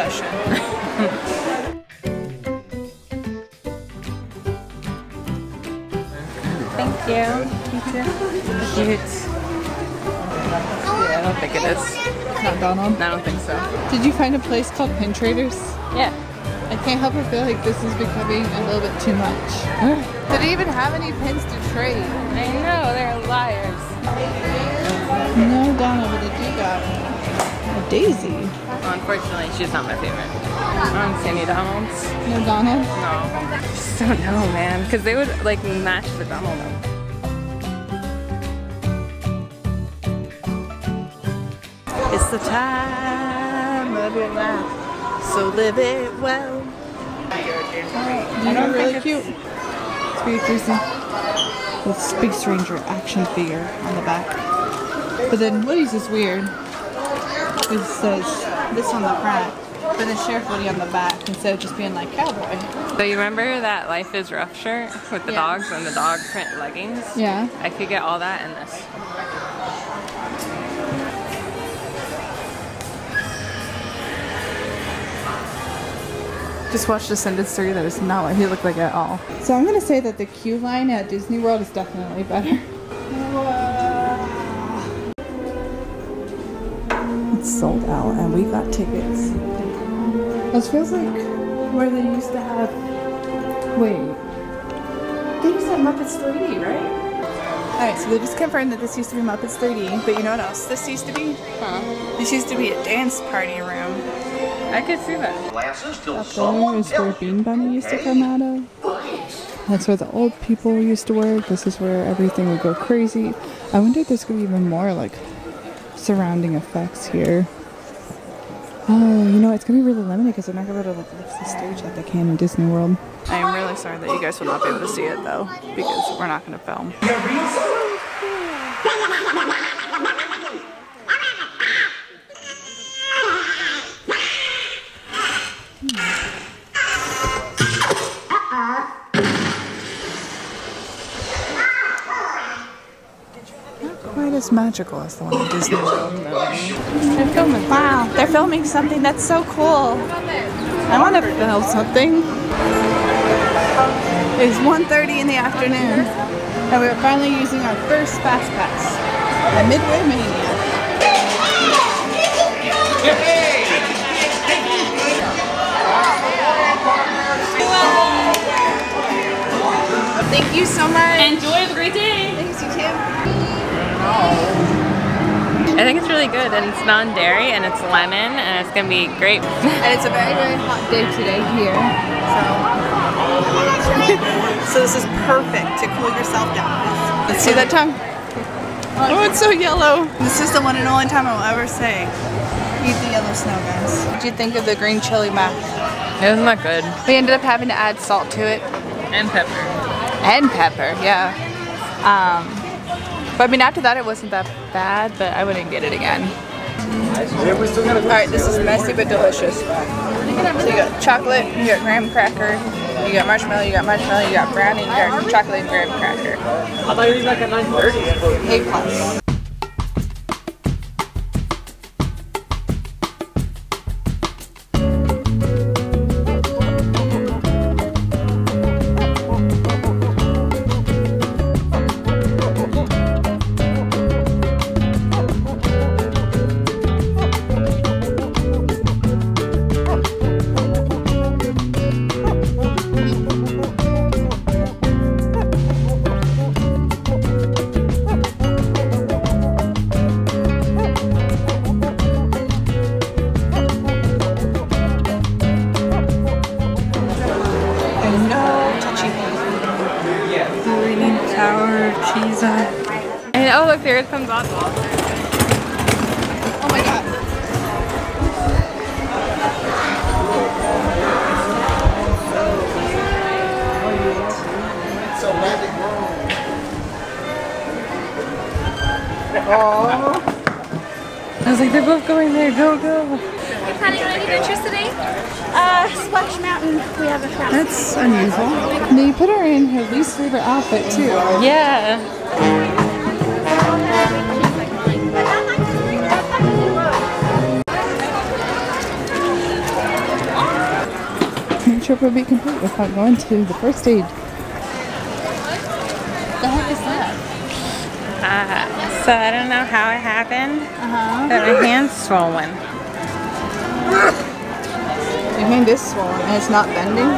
session. Thank you. Cute. Yeah, I don't think it is. Not Donald. I don't think so. Did you find a place called Pin Traders? Yeah. I can't help but feel like this is becoming a little bit too much. Did it even have any pins to trade? I know, they're liars. No, Donald, but they do got a daisy. Unfortunately, she's not my favorite. I don't see any Donalds. No, Donald. No. I just don't know, man. Because they would like match the Donald. It's the time of your life, so live it well. You're really cute. Speed Cruising. With Big Stranger action figure on the back. But then Woody's is weird. It says this on the front, but then Sheriff Woody on the back instead of just being like cowboy. So you remember that Life is Rough shirt with the Yeah. dogs and the dog print leggings? Yeah. I could get all that in this. Just watched Descendants 3. That is not what he looked like at all. So I'm gonna say that the queue line at Disney World is definitely better. Sold out, and we got tickets. This feels like where they used to have. Wait. They used to have Muppets 3D, right? Alright, so they just confirmed that this used to be Muppets 3D, but you know what else this used to be? Huh? This used to be a dance party room. I could see that. glasses till Up there is where tells Bean Bunny used to come out of. That's where the old people used to work. This is where everything would go crazy. I wonder if there's gonna be even more like surrounding effects here. Oh, you know, it's gonna be really limited because they're not gonna be able to lift the stage like they can in Disney World. I am really sorry that you guys will not be able to see it though, because we're not gonna film. Quite as magical as the one in Disney World. They're filming. Wow, they're filming something that's so cool. I want to film something. It's 1.30 in the afternoon, and we're finally using our first Fast Pass at Midway Mania. Thank you so much. Enjoy, have a great day. Thanks. I think it's really good and it's non-dairy and it's lemon and it's gonna be great. And it's a very, very hot day today here. So, so this is perfect to cool yourself down with. Let's see that tongue. Oh, it's so yellow. This is the one and only time I will ever say, eat the yellow snow, guys. What did you think of the green chili mac? It was not good. We ended up having to add salt to it And pepper. and pepper, yeah. Um, but I mean, after that, it wasn't that bad, but I wouldn't get it again. All right, this is messy but delicious. So you got chocolate, you got graham cracker, you got marshmallow, you got marshmallow, you got brownie, you got chocolate and graham cracker. I thought you like at 9:30. A plus. And oh look, there it comes Oswald. Oh my god. I was like, they're both going there, go, go. planning on any adventures today? Uh, Splash Mountain. We have a fast. That's unusual. They put her in her least favorite outfit too. Yeah. Trip would be complete without going to the first aid. The heck is that? Uh, so I don't know how it happened, Uh-huh. but my hand's swollen. Your hand is swollen and it's not bending.